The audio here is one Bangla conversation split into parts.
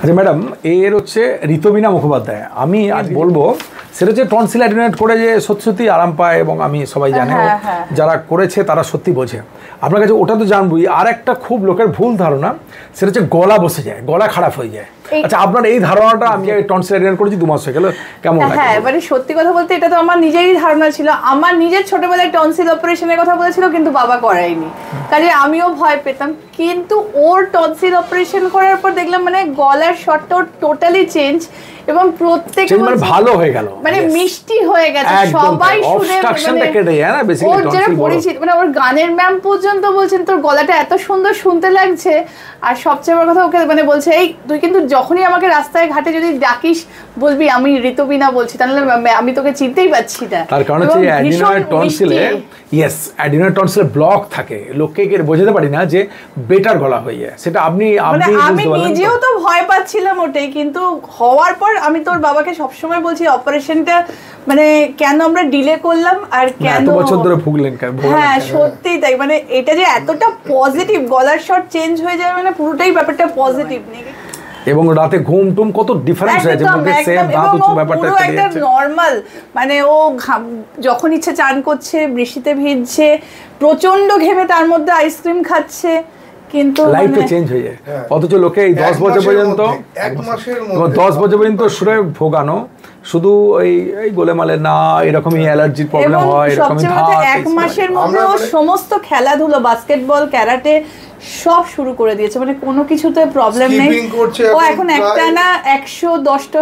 আচ্ছা ম্যাডাম এর হচ্ছে ঋতবিনা মুখোপাধ্যায়। আমি আজ বলব সেটা হচ্ছে টনসিল অ্যাডিনেট করে যে সত্যি সত্যি আরাম পায় এবং আমি সবাই জানে হ্যাঁ, হ্যাঁ। যারা করেছে তারা সত্যি বোঝে। আপনার কাছে ওটা তো জানবই আর একটা খুব লোকের ভুল ধারণা সেটা হচ্ছে গলা বসে যায় গলা খারাপ হয়ে যায়। আচ্ছা আপনার এই ধারণাটা আমি টনসিল করেছি দু মাস হয়ে গেল। কেমন লাগে? হ্যাঁ মানে সত্যি কথা বলতে এটা তো আমার নিজেরই ধারণা ছিল। আমার নিজের ছোটবেলায় টনসিল অপারেশনের কথা বলেছিল কিন্তু বাবা করায়নি। কাজে আমিও ভয় পেতাম। কিন্তু ওর টনসিল অপারেশন করার পর দেখলাম মানে গলার শটটা টোটালি চেঞ্জ এবং প্রত্যেক মানে ভালো হয়ে গেল। মানে মিষ্টি হয়ে গেছে সবাই শুনে মানে কেটে যায় না, basically ওর যারা পরিচিত মানে ওর গানের ম্যাম পর্যন্ত বলছেন তোর গলাটা এত সুন্দর শুনতে লাগছে। আর সবচেয়ে বড় কথা ওকে মানে বলছে এই তুই কিন্তু যখনই আমাকে রাস্তায় ঘাটে যদি ডাকিস বলবি আমি ঋতুবিনা বলছি। তাহলে আমি তোকে চিনতেই পারছি না। তার কারণ হচ্ছে অ্যাডিনয়েড টনসিলে ইয়েস অ্যাডিনয়েড টনসিলে ব্লক থাকে। লোককে কে বোঝাতে পারি না যে বেটার গলা হয়ে যায়। সেটা আপনি মানে আপনি আমি নিজেও তো? ভয় পাচ্ছিলাম ওটাই কিন্তু হওয়ার পর আমি তোর বাবাকে সবসময় বলছি অপারেশনটা মানে কেন আমরা ডিলে করলাম আর কেন এত বছর ধরে ভুগলেন কেন? হ্যাঁ সত্যি তাই। মানে এটা যে এতটা পজিটিভ গলার শট চেঞ্জ হয়ে যায় মানে পুরোটাই ব্যাপারটা পজিটিভ এবং রাতে ঘুম টুম কত ডিফারেন্স হয়েছে মুখে সেম দাঁত উঁচু ব্যাপারটা পুরো কেটে একটা নর্মাল মানে ও যখন ইচ্ছে চান করছে বৃষ্টিতে ভিজছে প্রচণ্ড ঘেমে তার মধ্যে আইসক্রিম খাচ্ছে কিন্তু লাইফটা মানে- চেঞ্জ হয়ে যায়। হ্যাঁ। অথচ লোকে এই দশ বছর পর্যন্ত এক মাসের মধ্যে। দশ বছর পর্যন্ত সুরে ভোগানো শুধু এই এই গোলেমালে না এরকমই অ্যালার্জির প্রবলেম হয় এরকমই এক মাসের মধ্যে ও মানে- সমস্ত খেলাধুলো বাস্কেটবল ক্যারাটে সব শুরু করে দিয়েছে। মানে কোনো কিছুতে প্রবলেম নেই। ও এখন একটা না একশো দশটা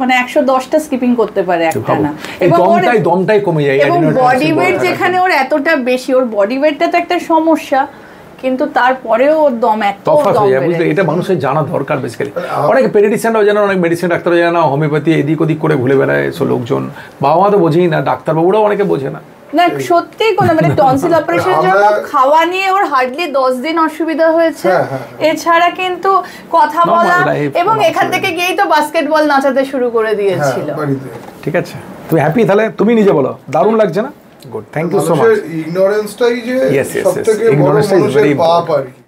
মানে একশো দশটা স্কিপিং করতে পারে একটা না এবং দমটাই দমটাই কমে যায় এবং বডি ওয়েট যেখানে ওর এতটা বেশি ওর বডি ওয়েটটা তো একটা সমস্যা কিন্তু তারপরেও ওর দম এত তফাৎ হয়ে যায় বুঝলে? এটা মানুষের জানা দরকার বেসিক্যালি অনেক পেডিটিশিয়ানরাও জানে অনেক মেডিসিন ডাক্তারও জানে না হোমিওপ্যাথি এদিক ওদিক করে ঘুরে বেড়ায় এসব লোকজন। বাবা মা তো বোঝেই না ডাক্তারবাবুরাও অনেকে বোঝে না। না সত্যি কোনো মানে টনসিল অপারেশনের জন্য খাওয়া নিয়ে ওর হার্ডলি দশ দিন অসুবিধা হয়েছে। হ্যাঁ, হ্যাঁ, এছাড়া কিন্তু কথা বলা এবং এখান থেকে গিয়েই তো বাস্কেটবল নাচাতে শুরু করে হ্যাঁ দিয়েছিল ঠিক আছে। তুমি হ্যাপি তাহলে তুমি নিজে বলো। দারুণ লাগছে না? Good thank you so much ইগনোরেন্সটাই যে Yes, yes, yes. সব থেকে বড় মানুষের পাপ আর কি।